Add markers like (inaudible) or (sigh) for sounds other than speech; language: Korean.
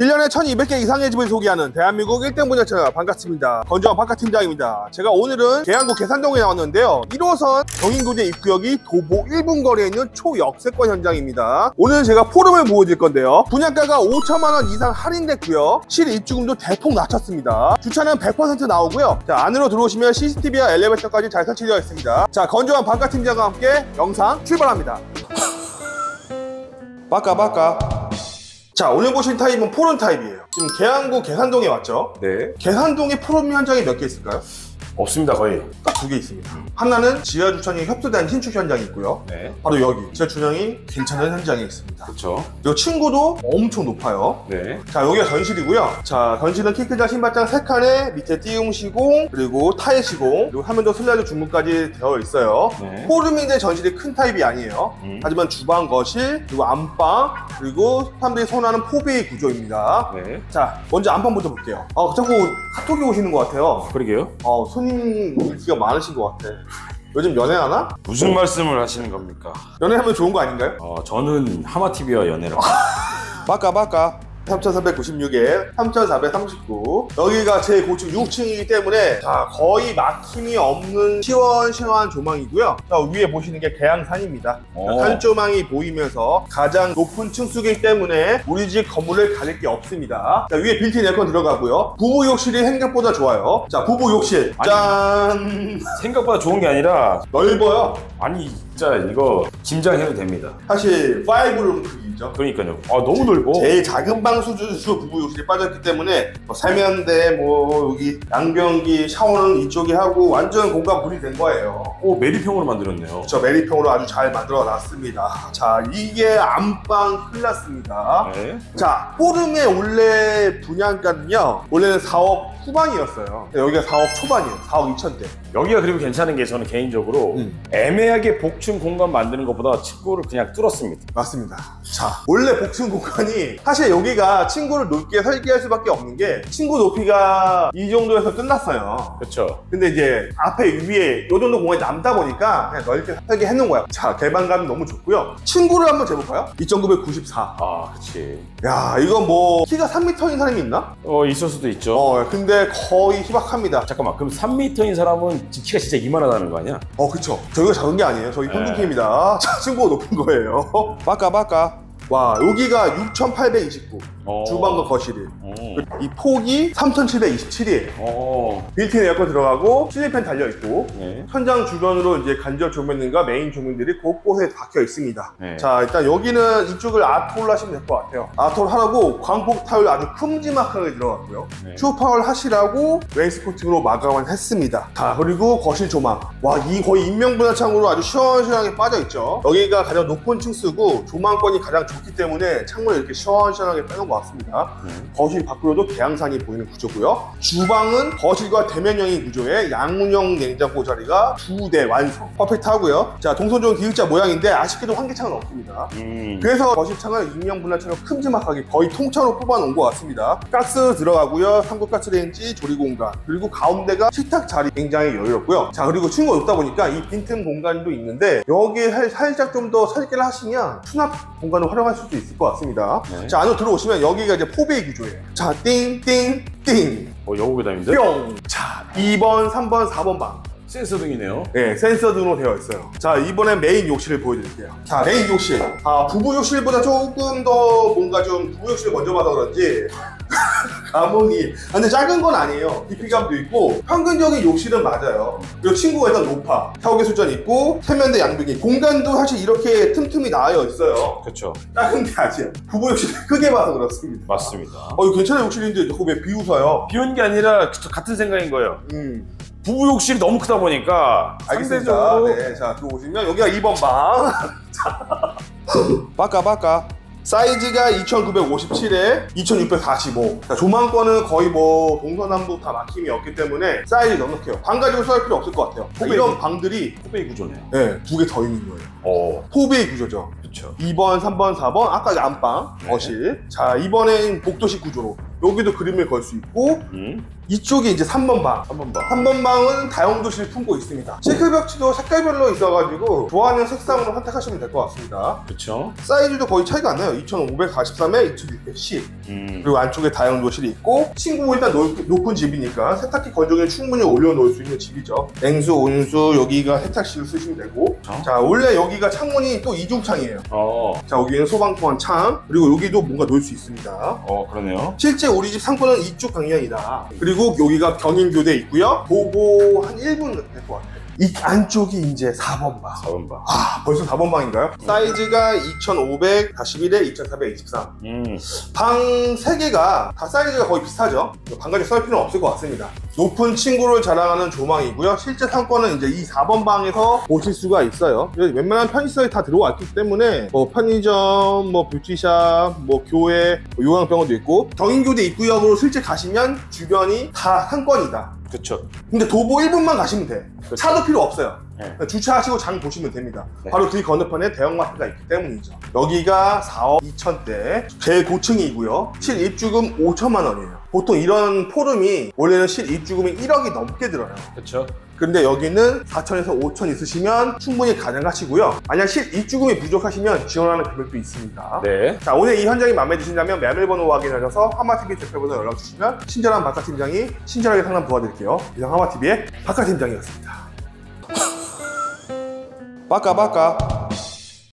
1년에 1200개 이상의 집을 소개하는 대한민국 1등 분야차 반갑습니다. 건조한 바깥 팀장입니다. 제가 오늘은 계양구 계산동에 나왔는데요. 1호선 경인고대 입구역이 도보 1분 거리에 있는 초역세권 현장입니다. 오늘 제가 포럼을 보여드릴 건데요. 분양가가 5천만원 이상 할인됐고요. 실 입주금도 대폭 낮췄습니다. 주차는 100% 나오고요. 자, 안으로 들어오시면 CCTV와 엘리베이터까지 잘 설치되어 있습니다. 자, 건조한 바깥 팀장과 함께 영상 출발합니다. 빠까 자 오늘 보신 타입은 four룸 타입이에요 지금 계양구 계산동에 왔죠 네. 계산동에 four룸 현장이 몇 개 있을까요? 없습니다, 거의. 딱 두 개 있습니다 하나는 지하 주차장이 협소된 신축 현장이 있고요 네. 바로 여기 지하 주차장이 괜찮은 현장이 있습니다 그렇죠. 이 친구도 엄청 높아요 네. 자 여기가 전실이고요 자 전실은 키 큰 자 신발장 3칸에 밑에 띄움 시공 그리고 타일 시공 그리고 화면도 슬라이드 중문까지 되어 있어요 네. four룸인데 전실이 큰 타입이 아니에요 음. 하지만 주방 거실 그리고 안방 그리고 사람들이 선호하는 포베이 구조입니다 네. 자 먼저 안방부터 볼게요 아 자꾸 카톡이 오시는 것 같아요 그러게요. 어, 손님 인기가 많으신 것 같아 요즘 연애하나? 무슨 말씀을 하시는 겁니까? 연애하면 좋은 거 아닌가요? 어, 저는 하마TV와 연애를. 바까 바까 3496에 3439 여기가 최고층 6층이기 때문에 자 거의 막힘이 없는 시원시원한 조망이고요. 자 위에 보시는 게 계양산입니다. 오. 산조망이 보이면서 가장 높은 층수이기 때문에 우리 집 건물을 가릴 게 없습니다. 자 위에 빌트인 에어컨 들어가고요. 부부 욕실이 생각보다 좋아요. 자 부부 욕실. 짠! 생각보다 좋은 게 아니라, 넓어요. 아니, 진짜 이거 김장해도 됩니다. 사실 5룸 크기죠. 그러니까요. 아, 너무 넓어. 제일 작은 방 수준으로 부부 욕실이 빠졌기 때문에 뭐 세면대 뭐 여기 양변기 샤워는 이쪽에 하고 완전 공간 분리 된 거예요 오, 메리평으로 만들었네요. 저 메리평으로 아주 잘 만들어 놨습니다 자 이게 안방 클라스입니다 네. 자 포름의 원래 분양가는요 원래는 4억 후반이었어요 여기가 4억 초반이에요 4억 2천대 여기가 그리고 괜찮은 게 저는 개인적으로 음. 애매하게 복층 공간 만드는 것보다 층고를 그냥 뚫었습니다. 맞습니다. 자, 원래 복층 공간이 사실 여기가 층고를 높게 설계할 수밖에 없는 게 층고 높이가 이 정도에서 끝났어요. 그렇죠. 근데 이제 앞에 위에 이 정도 공간이 남다 보니까 그냥 넓게 설계해 놓은 거야. 자, 개방감이 너무 좋고요. 층고를 한번 재볼까요? 2,994. 아, 그치. 야, 이건 뭐 키가 3m인 사람이 있나? 어, 있을 수도 있죠. 어, 근데 거의 희박합니다. 잠깐만, 그럼 3m인 사람은 키가 진짜 이만하다는 거 아니야? 어, 그쵸. 저희가 작은 게 아니에요. 저희 평균 키입니다. (laughs) 자, 층고가 높은 거예요. 빠까, 빠까. 와, 여기가 6,829. 어. 주방과 거실이. 어. 이 폭이 3,727이에요. 어. 빌트인 에어컨 들어가고 실링팬 달려 있고 네. 천장 주변으로 이제 간접 조명등과 메인 조명들이 곳곳에 박혀 있습니다. 네. 자 일단 여기는 이쪽을 art wall로 하시면 될 것 같아요. art wall 하라고 광폭 타일 아주 큼지막하게 들어갔고요. 네. 소파wall 하시라고 wainscoting으로 마감을 했습니다. 자 그리고 거실 조망. 와 이 거의 입면분할창으로 아주 시원시원하게 빠져 있죠. 여기가 가장 높은 층수고 조망권이 가장 좋기 때문에 창문을 이렇게 시원시원하게 빼놓은 것 같습니다. 네. 거실 밖으로도 계양산이 보이는 구조고요. 주방은 거실과 대면형인 구조의 양문형 냉장고 자리가 두 대 완성. perfect하고요. 자, 동선 좋은 기역자 모양인데 아쉽게도 환기창은 없습니다. 음. 그래서 거실창을 입면분할처럼 큼지막하게 거의 통째로 뽑아놓은 것 같습니다. 가스 들어가고요. 삼구 가스레인지, 조리 공간. 그리고 가운데가 식탁 자리 굉장히 여유롭고요. 자, 그리고 층고가 높다 보니까 이 빈틈 공간도 있는데 여기에 살- 살짝 좀 더 설계를 하시면 수납 공간을 활용 할 수도 있을 것 같습니다. 네. 자, 안으로 들어오시면 여기가 이제 포베이 구조예요. 자, 띵, 띵, 띵. 어, 여고괴담인데? 뿅! 자, 2번, 3번, 4번 방. 센서 등이네요. 네, 센서 등으로 되어 있어요. 자, 이번엔 메인 욕실을 보여드릴게요. 자, 메인 욕실. 아, 부부 욕실보다 조금 더 뭔가 좀 부부 욕실을 먼저 봐서 그런지 감흥이. 아, 근데 작은 건 아니에요. 깊이감도 있고 평균적인 욕실은 맞아요. 그리고 친구가 일단 높아. 샤워기 수전 있고 세면대 양변기. 공간도 사실 이렇게 틈틈이 나와 있어요. 그렇죠. 작은 게 아니야. 부부 욕실 (laughs) 크게 봐서 그렇습니다. 맞습니다. 어, 이거 괜찮은 욕실인데 그거 왜 비웃어요? 비운 게 아니라 저 같은 생각인 거예요. 음. 부부 욕실이 너무 크다 보니까 알겠습니다. 상대적으로 네, 자 들어오시면 여기가 2번 방. (laughs) 바까 (laughs) 바까. 사이즈가 2,957에 2,645. 자, 조망권은 거의 뭐 동서남북 다 막힘이 없기 때문에 사이즈 넉넉해요. 방 가지고 싸울 필요 없을 것 같아요. 포베이 이런 구- 방들이 포베이 구조네요. 네, 두 개 더 있는 거예요. 어, 포베이 구조죠. 그렇죠. 2번, 3번, 4번 아까 그 안방, 네. 거실. 자 이번엔 복도식 구조로 여기도 그림을 걸 수 있고 음. 이쪽이 이제 3번 방. 한번 봐. 3번 방은 다용도실 품고 있습니다. 실크 벽지도 색깔별로 있어가지고 좋아하는 색상으로 선택하시면 될 것 같습니다. 그쵸? 사이즈도 거의 차이가 안 나요. 2543에 2610. 음. 그리고 안쪽에 다용도실이 있고 층고 일단 높, 높은 집이니까 세탁기 건조기를 충분히 올려놓을 수 있는 집이죠. 냉수, 온수 여기가 세탁실을 쓰시면 되고 어? 자 원래 여기가 창문이 또 이중창이에요. 어. 자 여기는 소방통한 창 그리고 여기도 뭔가 놓을 수 있습니다. 어, 그러네요. 실제 우리 집 상권은 이쪽 방향이다. 그리고 여기가 경인교대 있고요. 보고 한 1분 될 것 같아요. 이 안쪽이 이제 4번 방. 4번 봐. 아, 벌써 4번 방인가요? 사이즈가 2541에 2423. 음. 방 3개가 다 사이즈가 거의 비슷하죠? 방까지 썰 필요는 없을 것 같습니다. 높은 친구를 자랑하는 조망이고요. 실제 상권은 이제 이 4번 방에서 보실 수가 있어요. 웬만한 편의시설이 다 들어와 있기 때문에 뭐 편의점, 뭐 뷰티샵, 뭐 교회, 뭐 요양병원도 있고 경인교대 입구역으로 실제 가시면 주변이 다 상권이다. 그쵸. 근데 도보 1분만 가시면 돼. 그렇죠. 차도 필요 없어요. 네. 주차하시고 장 보시면 됩니다. 네. 바로 그 건너편에 대형마트가 있기 때문이죠. 여기가 4억 2천대, 제고층이고요. 실입주금 5천만 원이에요. 보통 이런 포름이 원래는 실입주금이 1억이 넘게 들어요. 그쵸. 근데 여기는 4천에서 5천 있으시면 충분히 가능하시고요. 만약 실입주금이 부족하시면 지원하는 금액도 있습니다. 네. 자 오늘 이 현장이 마음에 드신다면 매물번호 확인하셔서 하마TV 대표번호 연락 주시면 친절한 박사팀장이 친절하게 상담 도와드릴게요. 이상 하마TV의 박사팀장이었습니다. 빠까빠까